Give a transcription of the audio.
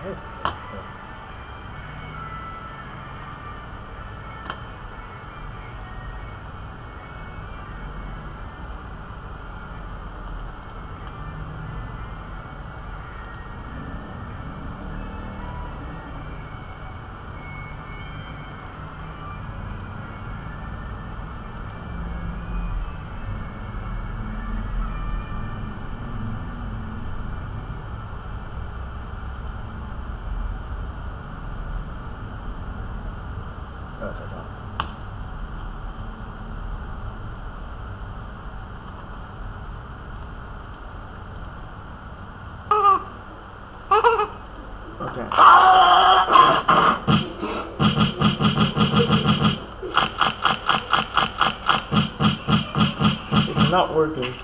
เ perfect it's. Okay. It's not working.